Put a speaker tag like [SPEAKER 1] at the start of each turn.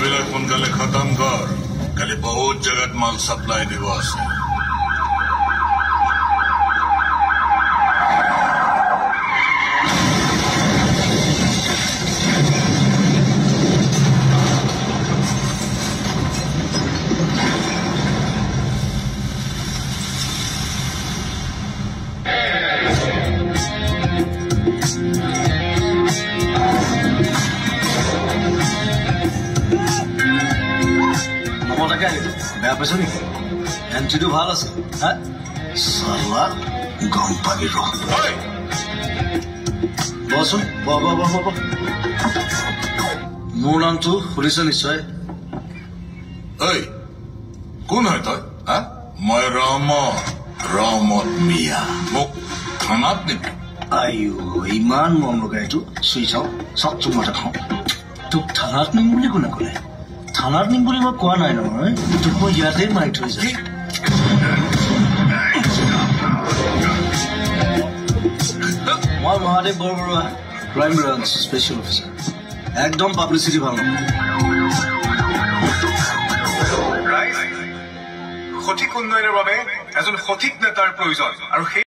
[SPEAKER 1] बिलय phone गले खत्म कर। कल बहुत जगत माल सप्लाई
[SPEAKER 2] दिवस है বেয়া পাইছ নেকি? এণ্ট্ৰিটো ভাল আছে। হা? চালা গম পাবি ৰ।
[SPEAKER 1] ঐ,
[SPEAKER 2] বচোন ব ব ব ব ব। মোৰ নামটো শুনিছ নিশ্চয়?
[SPEAKER 1] ঐ কোন হয় তই হা? মই ৰহমত ৰহমত মিয়া। মোক থানাত নিবি।
[SPEAKER 2] আইও ইমান মৰম লগা এইটো। চুই চাওঁ চাওক চুমতে খাওঁ। তোক থানাত নিম বুলি কোনে ক'লে? থানাত নিম বুলি মই কোৱা নাই নহয় তোক মই ইয়াতে মাৰি থৈ যাম মই Mahadev Borbaruah crime branch special officer একদম পাব্লিচিটি ভাল
[SPEAKER 3] সঠিক উন্নয়নৰ বাবে এজন সঠিক নেতাৰ প্ৰয়োজন আৰু সেই